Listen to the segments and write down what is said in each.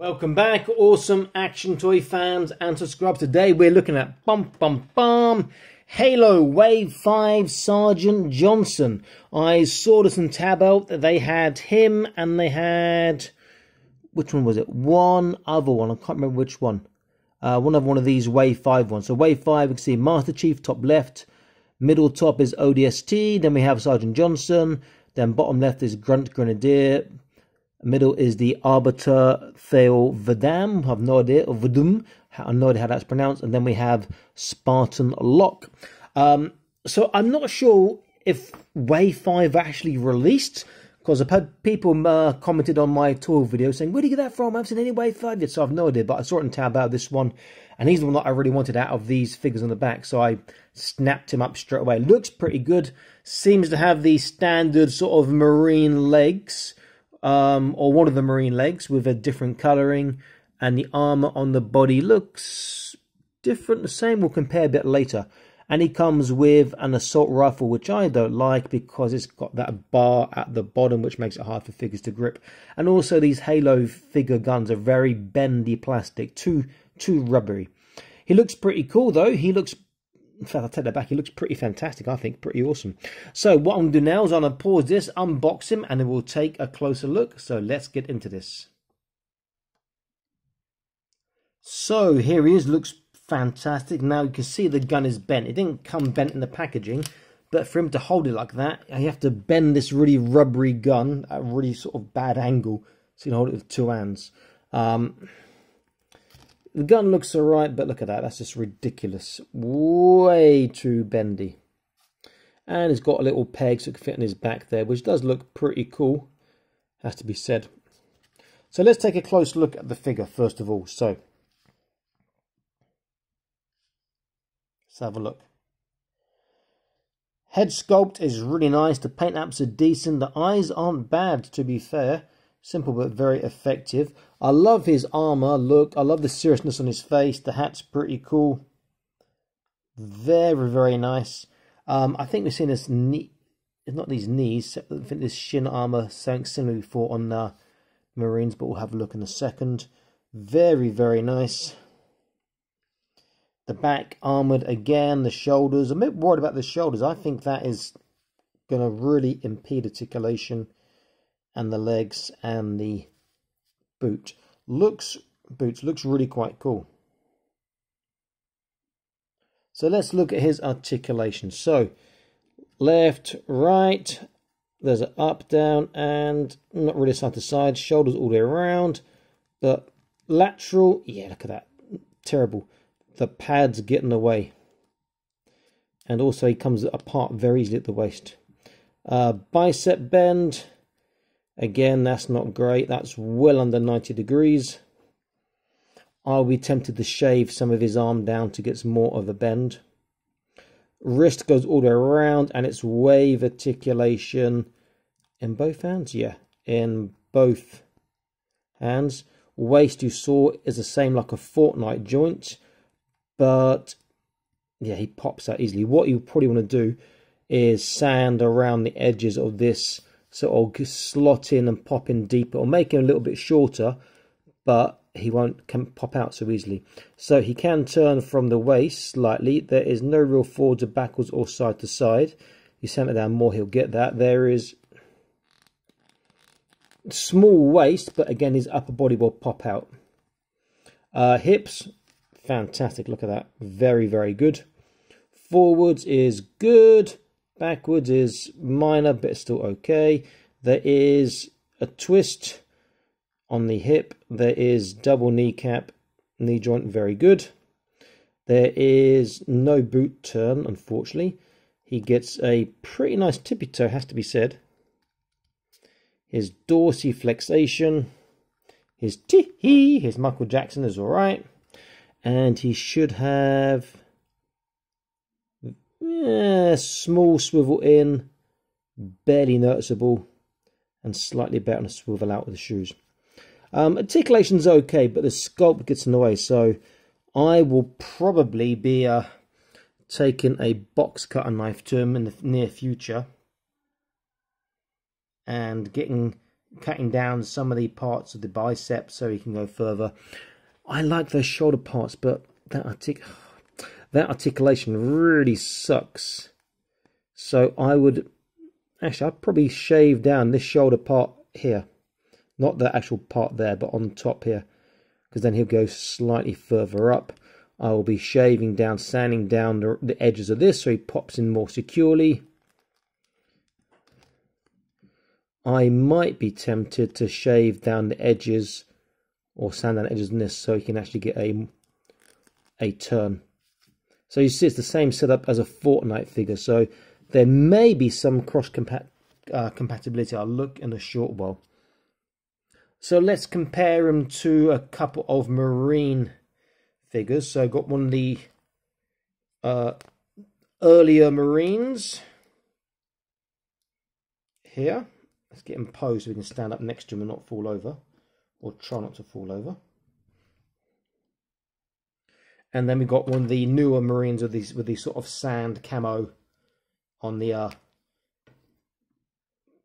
Welcome back, awesome action toy fans and subscribers. Today we're looking at bum bum bum Halo Wave 5 Sergeant Johnson. I saw this in Tabelt. That they had him and they had which one was it? One other one. I can't remember which one. Uh, one of one of these Wave 5 ones. So Wave 5 we can see Master Chief top left. Middle top is ODST. Then we have Sergeant Johnson. Then bottom left is Grunt Grenadier. Middle is the Arbiter Theo Vadam. I have no idea. Or Vadum. I have no idea how that's pronounced. And then we have Spartan Locke. Um, so I'm not sure if Wave 5 actually released. Because I've had people uh, commented on my tour video saying, Where did you get that from? I haven't seen any Wave 5 yet. So I've no idea. But I saw it in tab out this one. And he's the one that I really wanted out of these figures on the back. So I snapped him up straight away. Looks pretty good. Seems to have the standard sort of marine legs um, or one of the marine legs with a different colouring, and the armour on the body looks different. The same we'll compare a bit later. And he comes with an assault rifle, which I don't like because it's got that bar at the bottom, which makes it hard for figures to grip. And also, these Halo figure guns are very bendy plastic, too too rubbery. He looks pretty cool though. He looks in fact, I'll take that back. He looks pretty fantastic, I think. Pretty awesome. So what I'm going to do now is I'm going to pause this, unbox him, and then we'll take a closer look. So let's get into this. So here he is. Looks fantastic. Now you can see the gun is bent. It didn't come bent in the packaging. But for him to hold it like that, you have to bend this really rubbery gun at a really sort of bad angle. So you can hold it with two hands. Um, the gun looks alright, but look at that. That's just ridiculous. Way too bendy. And he's got a little peg so it can fit in his back there, which does look pretty cool. Has to be said. So let's take a close look at the figure first of all. So, let's have a look. Head sculpt is really nice. The paint apps are decent. The eyes aren't bad, to be fair. Simple but very effective. I love his armor look. I love the seriousness on his face. The hat's pretty cool. Very, very nice. Um, I think we've seen this knee, not these knees, I think this shin armor something similar before on uh, Marines, but we'll have a look in a second. Very, very nice. The back armored again, the shoulders. I'm a bit worried about the shoulders. I think that is going to really impede articulation and the legs and the boot. Looks boots looks really quite cool. So let's look at his articulation. So left, right, there's an up, down, and not really side to side. Shoulders all the way around, but lateral, yeah, look at that. Terrible. The pads get in the way. And also he comes apart very easily at the waist. Uh, bicep bend, Again, that's not great. That's well under 90 degrees. I'll be tempted to shave some of his arm down to get some more of a bend. Wrist goes all the way around and it's wave articulation in both hands. Yeah, in both hands. Waist you saw is the same like a Fortnite joint, but yeah, he pops out easily. What you probably want to do is sand around the edges of this so I'll slot in and pop in deeper or make him a little bit shorter, but he won't can pop out so easily. So he can turn from the waist slightly. There is no real forwards or backwards or side to side. You center down more, he'll get that. There is small waist, but again his upper body will pop out. Uh, hips, fantastic. Look at that. Very, very good. Forwards is good. Backwards is minor, but still okay. There is a twist on the hip. There is double kneecap, knee joint, very good. There is no boot turn, unfortunately. He gets a pretty nice tippy toe, has to be said. His dorsiflexation, his tee his Michael Jackson is all right. And he should have yeah, small swivel in, barely noticeable, and slightly better on a swivel out with the shoes. Um, articulation's okay, but the sculpt gets in the way, so I will probably be uh, taking a box cutter knife to him in the near future and getting cutting down some of the parts of the biceps so he can go further. I like those shoulder parts, but that artic that articulation really sucks. So I would actually I'd probably shave down this shoulder part here, not the actual part there, but on top here, because then he'll go slightly further up. I will be shaving down, sanding down the, the edges of this so he pops in more securely. I might be tempted to shave down the edges or sand down the edges in this so you can actually get a a turn. So you see it's the same setup as a Fortnite figure. So there may be some cross compat uh, compatibility. I'll look in a short while. So let's compare them to a couple of marine figures. So I've got one of the uh, earlier marines here. Let's get him posed so we can stand up next to him and not fall over. Or try not to fall over. And then we got one of the newer Marines with these with these sort of sand camo on the uh,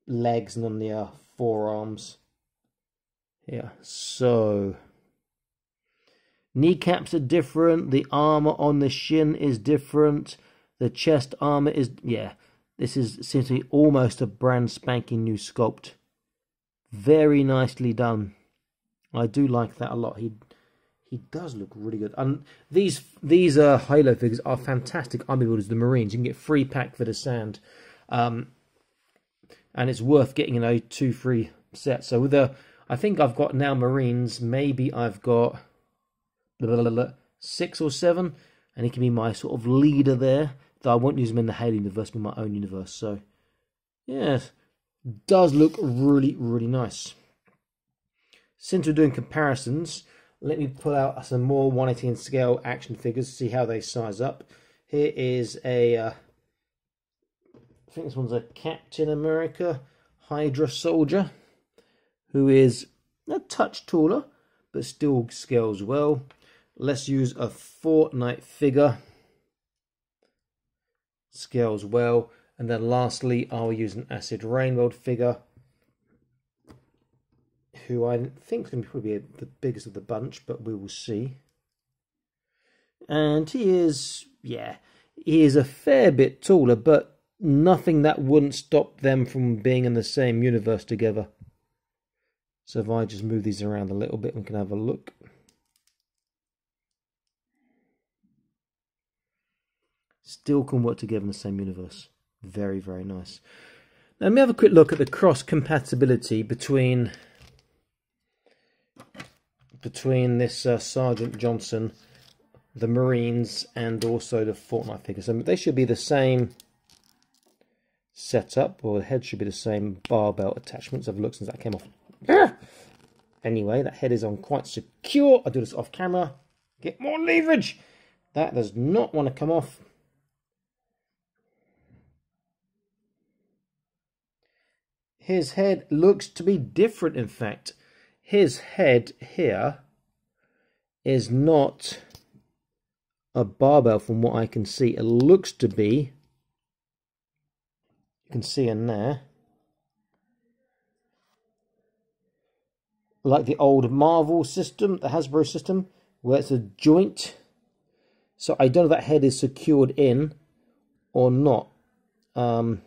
legs and on the uh, forearms. Yeah, so kneecaps are different. The armor on the shin is different. The chest armor is yeah. This is simply almost a brand spanking new sculpt. Very nicely done. I do like that a lot. He he does look really good. And these these uh, Halo figures are fantastic army builders. The Marines, you can get free pack for the sand, um, and it's worth getting you know two free sets. So with the, I think I've got now Marines. Maybe I've got blah, blah, blah, six or seven, and he can be my sort of leader there. Though I won't use him in the Halo universe, but my own universe. So, yes, does look really, really nice. Since we're doing comparisons, let me pull out some more 118 scale action figures see how they size up. Here is a, uh, I think this one's a Captain America Hydra soldier, who is a touch taller, but still scales well. Let's use a Fortnite figure scales well. And then lastly, I'll use an Acid Rain World figure, who I think is going to probably be the biggest of the bunch, but we will see. And he is, yeah, he is a fair bit taller, but nothing that wouldn't stop them from being in the same universe together. So if I just move these around a little bit, we can have a look. still can work together in the same universe. Very, very nice. Now, let me have a quick look at the cross compatibility between between this uh, Sergeant Johnson, the Marines, and also the Fortnite figures. So they should be the same setup, or the head should be the same barbell attachments. I've looked since that came off. Ah! Anyway, that head is on quite secure. I do this off camera. Get more leverage. That does not want to come off. his head looks to be different, in fact. His head here is not a barbell from what I can see. It looks to be, you can see in there, like the old Marvel system, the Hasbro system, where it's a joint. So I don't know if that head is secured in or not. Um,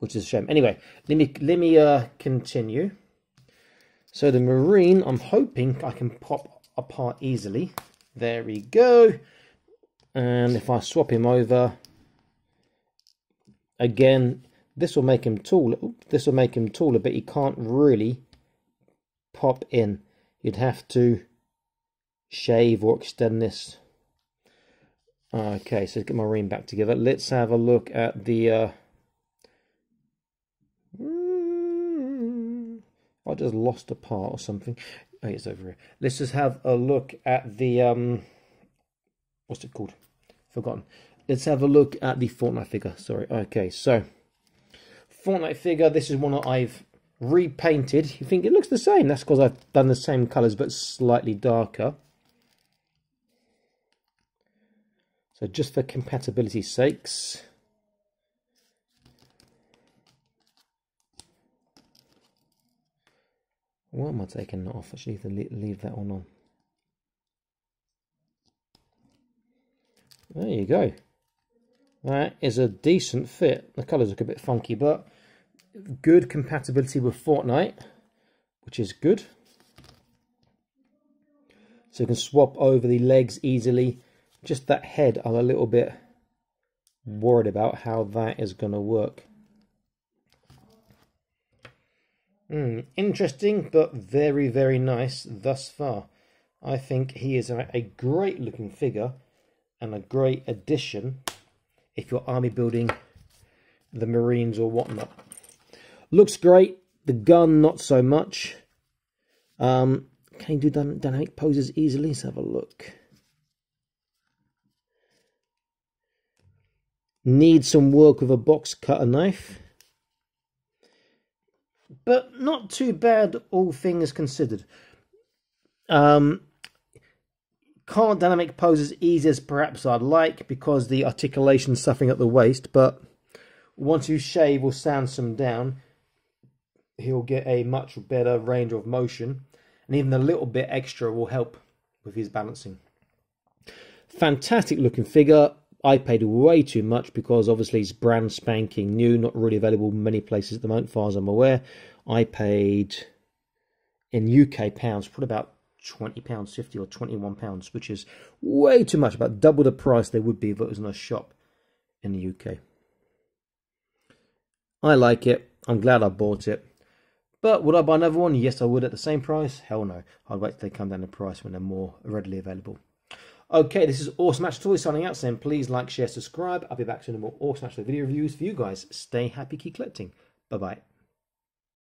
which is a shame. Anyway, let me let me uh, continue. So the marine, I'm hoping I can pop apart easily. There we go. And if I swap him over, again, this will make him taller. This will make him taller, but he can't really pop in. You'd have to shave or extend this. Okay, so let's get my marine back together. Let's have a look at the... Uh, Just lost a part or something. Oh, it's over here. Let's just have a look at the um, what's it called? Forgotten. Let's have a look at the Fortnite figure. Sorry. Okay, so Fortnite figure. This is one that I've repainted. You think it looks the same? That's because I've done the same colours but slightly darker. So just for compatibility sakes, What am I taking that off? I should either leave that one on. There you go. That is a decent fit. The colours look a bit funky, but good compatibility with Fortnite, which is good. So you can swap over the legs easily. Just that head, I'm a little bit worried about how that is going to work. Mm, interesting, but very, very nice thus far. I think he is a, a great looking figure and a great addition if you're army building the Marines or whatnot. Looks great. The gun, not so much. Um, can you do dynamic poses easily? Let's have a look. Need some work with a box cutter knife. But not too bad, all things considered. Um, can't dynamic pose as easy as perhaps I'd like because the articulation suffering at the waist, but once you shave or sand some down, he'll get a much better range of motion, and even a little bit extra will help with his balancing. Fantastic looking figure. I paid way too much because obviously it's brand spanking new, not really available many places at the moment, far as I'm aware. I paid in UK pounds, put about twenty pounds fifty or twenty one pounds, which is way too much, about double the price they would be if it was in a shop in the UK. I like it. I'm glad I bought it. But would I buy another one? Yes, I would at the same price. Hell no. I'd wait till they come down in price when they're more readily available. Okay, this is Awesome Action Toys signing out, saying please like, share, subscribe. I'll be back soon with more Awesome Action video reviews for you guys. Stay happy, keep collecting. Bye bye.